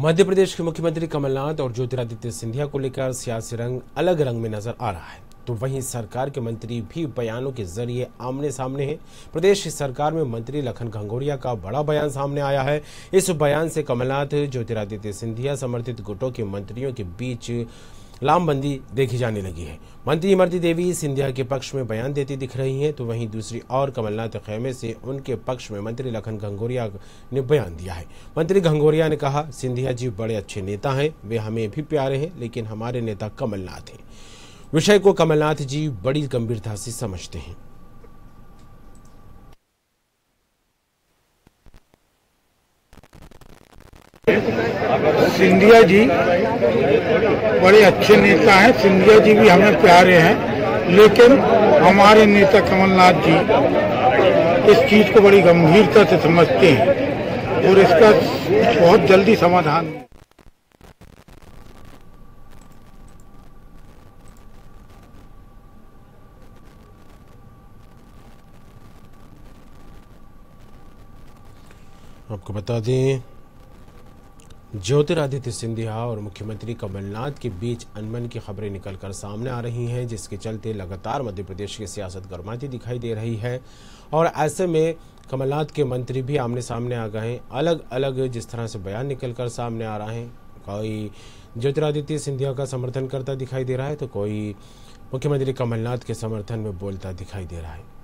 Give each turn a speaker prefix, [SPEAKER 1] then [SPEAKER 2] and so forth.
[SPEAKER 1] मध्य प्रदेश के मुख्यमंत्री कमलनाथ और ज्योतिरादित्य सिंधिया को लेकर सियासी रंग अलग रंग में नज़र आ रहा है। तो वहीं सरकार के मंत्री भी बयानों के ज़रिए आमने सामने हैं। प्रदेश सरकार में मंत्री लखन घंगोरिया का बड़ा बयान सामने आया है। इस बयान से कमलनाथ, ज्योतिरादित्य सिंधिया, समर्थित गुटों के मंत्रियों के बीच लामबंदी देखी जाने लगी है। मंत्री इमरती देवी सिंधिया के पक्ष में बयान देती दिख रही हैं तो वहीं दूसरी ओर कमलनाथ खेमे से उनके पक्ष में मंत्री लखन घंगोरिया ने बयान दिया है। मंत्री घंगोरिया ने कहा, सिंधिया जी बड़े अच्छे नेता हैं, वे हमें भी प्यारे हैं, लेकिन हमारे नेता कमलनाथ हैं। विषय को कमलनाथ जी बड़ी गंभीरता से समझते हैं।
[SPEAKER 2] सिंधिया जी बड़े अच्छे नेता हैं। सिंधिया जी भी हमें प्यारे हैं। लेकिन हमारे नेता कमलनाथ जी इस चीज़ को बड़ी गंभीरता से समझते हैं और इसका बहुत जल्दी समाधान
[SPEAKER 1] आपको बता दें ज्योतिरादित्य सिंधिया और मुख्यमंत्री कमलनाथ के बीच अनबन की खबरें निकलकर सामने आ रही हैं, जिसके चलते लगातार मध्य प्रदेश की सियासत गर्माती दिखाई दे रही है। और ऐसे में कमलनाथ के मंत्री भी आमने सामने आ गए हैं। अलग अलग जिस तरह से बयान निकलकर सामने आ रहे हैं, कोई ज्योतिरादित्य सिंधिया का समर्थन करता दिखाई दे रहा है तो कोई मुख्यमंत्री कमलनाथ के समर्थन में बोलता दिखाई दे रहा है।